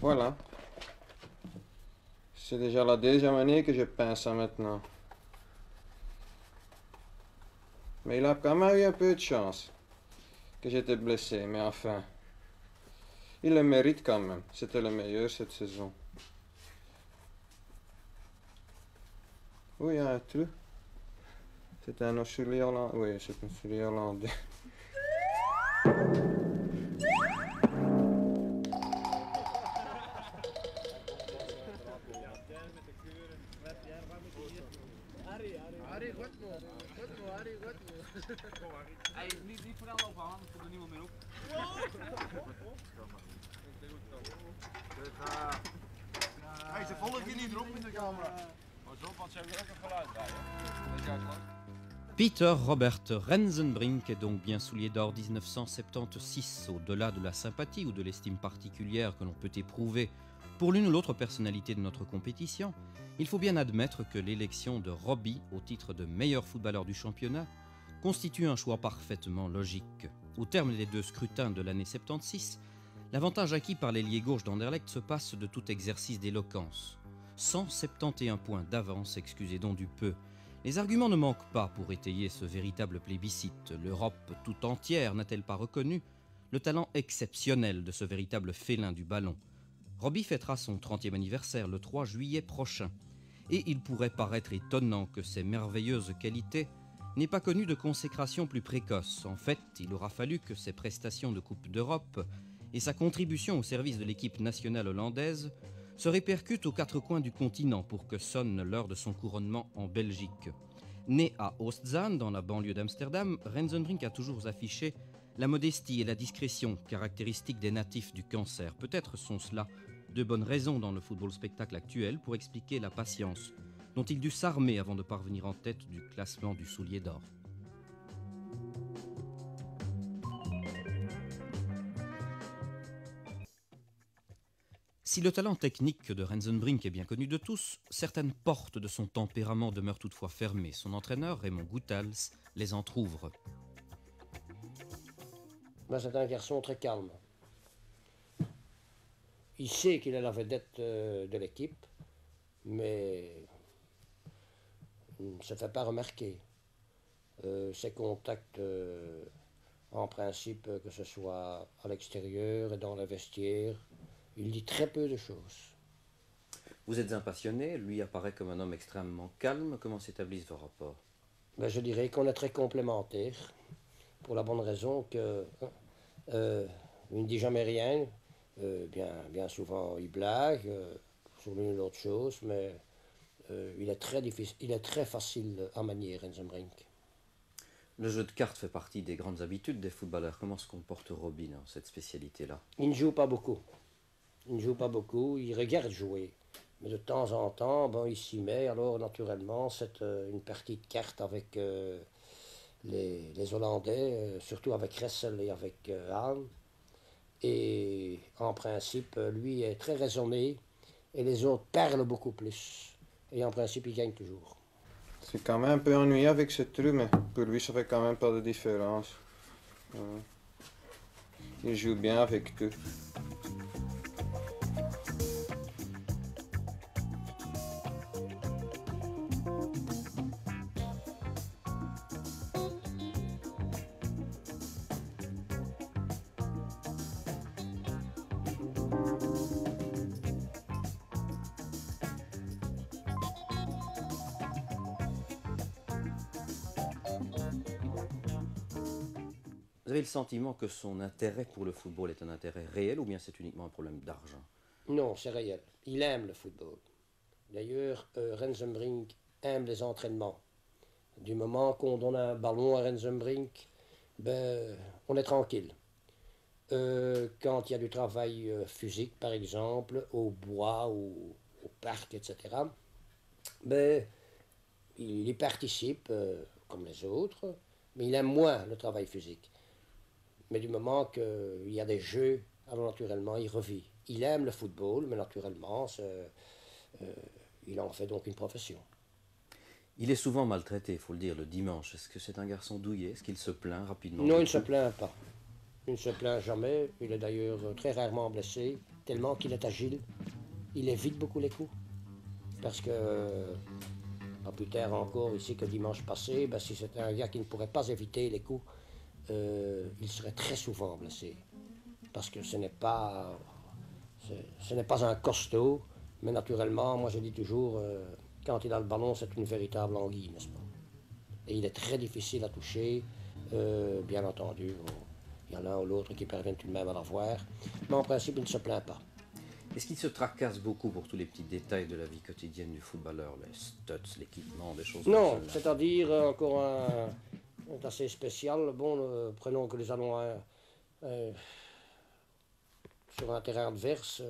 Voilà. C'est déjà la deuxième année que je peins ça maintenant. Mais il a quand même eu un peu de chance que j'étais blessé, mais enfin. Il le mérite quand même. C'était le meilleur cette saison. Oui, il y a un trou. C'est un oscillé hollandais. Oui, c'est un oscillé hollandais. Peter Robert Renzenbrink est donc bien soulier d'or 1976. Au-delà de la sympathie ou de l'estime particulière que l'on peut éprouver pour l'une ou l'autre personnalité de notre compétition, il faut bien admettre que l'élection de Robbie au titre de meilleur footballeur du championnat constitue un choix parfaitement logique. Au terme des deux scrutins de l'année 76, l'avantage acquis par l'ailier gauche d'Anderlecht se passe de tout exercice d'éloquence. 171 points d'avance, excusez donc du peu. Les arguments ne manquent pas pour étayer ce véritable plébiscite. L'Europe tout entière n'a-t-elle pas reconnu le talent exceptionnel de ce véritable félin du ballon? Robbie fêtera son 30e anniversaire le 3 juillet prochain. Et il pourrait paraître étonnant que ces merveilleuses qualités n'aient pas connu de consécration plus précoce. En fait, il aura fallu que ses prestations de Coupe d'Europe et sa contribution au service de l'équipe nationale hollandaise se répercutent aux quatre coins du continent pour que sonne l'heure de son couronnement en Belgique. Né à Oostzaan, dans la banlieue d'Amsterdam, Renzenbrink a toujours affiché la modestie et la discrétion caractéristiques des natifs du cancer. Peut-être sont cela de bonnes raisons dans le football spectacle actuel pour expliquer la patience dont il dut s'armer avant de parvenir en tête du classement du soulier d'or. Si le talent technique de Renzenbrink est bien connu de tous, certaines portes de son tempérament demeurent toutefois fermées. Son entraîneur, Raymond Goethals, les entr'ouvre. Ben, c'est un garçon très calme. Il sait qu'il est la vedette euh, de l'équipe, mais il ne se fait pas remarquer. Euh, ses contacts, euh, en principe, que ce soit à l'extérieur et dans le vestiaire, il dit très peu de choses. Vous êtes un passionné, lui apparaît comme un homme extrêmement calme. Comment s'établissent vos rapports? Ben, je dirais qu'on est très complémentaires, pour la bonne raison que euh, il ne dit jamais rien. Euh, bien, bien souvent, il blague euh, sur l'une ou l'autre chose, mais il, est très difficile, il est très facile à manier, Renzenbrink. Le jeu de cartes fait partie des grandes habitudes des footballeurs. Comment se comporte Robin dans cette spécialité-là? Il ne joue pas beaucoup. Il ne joue pas beaucoup, il regarde jouer. Mais de temps en temps, bon, il s'y met. Alors, naturellement, c'est euh, une partie de cartes avec euh, les, les Hollandais, euh, surtout avec Ressel et avec Hahn. Et en principe, lui est très raisonné et les autres parlent beaucoup plus. Et en principe, il gagne toujours. C'est quand même un peu ennuyé avec ce truc, mais pour lui, ça fait quand même pas de différence. Il joue bien avec eux. Avez le sentiment que son intérêt pour le football est un intérêt réel ou bien c'est uniquement un problème d'argent? Non, c'est réel. Il aime le football. D'ailleurs, euh, aime les entraînements. Du moment qu'on donne un ballon à Renzenbrink, ben, on est tranquille. Euh, quand il y a du travail euh, physique, par exemple, au bois ou au parc, etc., ben, il y participe euh, comme les autres, mais il aime moins le travail physique. Mais du moment qu'il y a des jeux, alors naturellement, il revit. Il aime le football, mais naturellement, euh, il en fait donc une profession. Il est souvent maltraité, il faut le dire, le dimanche. Est-ce que c'est un garçon douillet? Est-ce qu'il se plaint rapidement Non, il ne se plaint pas. Il ne se plaint jamais. Il est d'ailleurs euh, très rarement blessé. tellement qu'il est agile. Il évite beaucoup les coups. Parce que, pas plus tard encore ici que dimanche passé, ben, si c'était un gars qui ne pourrait pas éviter les coups, euh, il serait très souvent blessé. Parce que ce n'est pas, ce n'est pas un costaud, mais naturellement, moi je dis toujours, euh, quand il a le ballon, c'est une véritable anguille, n'est-ce pas? Et il est très difficile à toucher, euh, bien entendu. Il y en a l'un ou l'autre qui parviennent tout de même à l'avoir, mais en principe, il ne se plaint pas. Est-ce qu'il se tracasse beaucoup pour tous les petits détails de la vie quotidienne du footballeur, les studs, l'équipement, des choses Non, comme ça c'est-à-dire euh, encore un, un assez spécial. Bon, euh, prenons que nous allons euh, euh, sur un terrain adverse,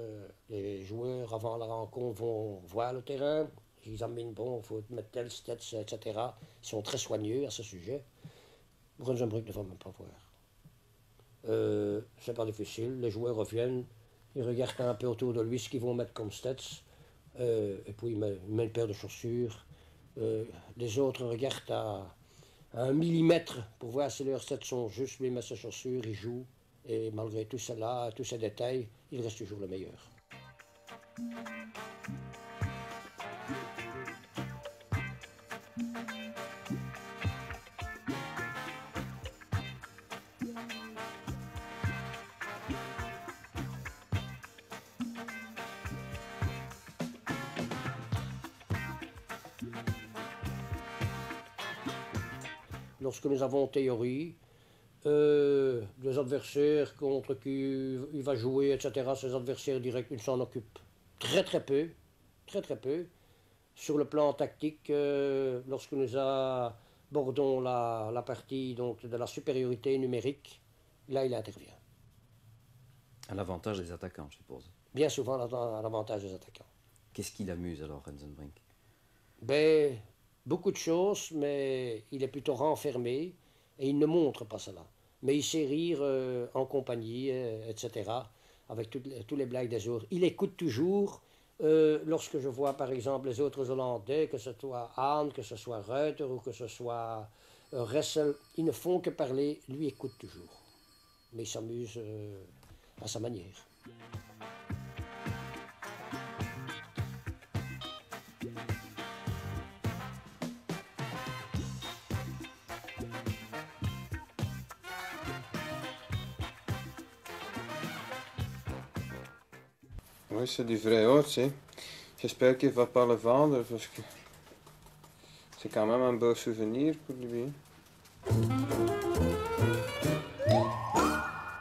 les joueurs avant la rencontre vont voir le terrain, ils examinent, bon, il faut mettre tel stats, etc. Ils sont très soigneux à ce sujet. Brunswick ne va même pas voir. C'est pas difficile, les joueurs reviennent, ils regardent un peu autour de lui ce qu'ils vont mettre comme stats, et puis ils mettent, une paire de chaussures. Les autres regardent à, un millimètre pour voir si leurs stats sont justes, lui met ses chaussures, il joue, et malgré tout cela, tous ces détails, il reste toujours le meilleur. Lorsque nous avons théorie, euh, des adversaires contre qui il va jouer, etc., ces adversaires directs, il s'en occupe très très peu, très très peu. Sur le plan tactique, euh, lorsque nous abordons la, la partie donc, de la supériorité numérique, là il intervient. À l'avantage des attaquants, je suppose. Bien souvent à l'avantage des attaquants. Qu'est-ce qui l'amuse alors, Rensenbrink Ben, beaucoup de choses, mais il est plutôt renfermé et il ne montre pas cela. Mais il sait rire euh, en compagnie, euh, etc., avec tous les blagues des autres. Il écoute toujours. euh, lorsque je vois par exemple les autres Hollandais, que ce soit Hahn, que ce soit Reuter ou que ce soit Ressel, ils ne font que parler, lui écoute toujours. Mais il s'amuse à sa manière. Oui, c'est du vrai aussi. J'espère qu'il va pas le vendre parce que c'est quand même un beau souvenir pour lui.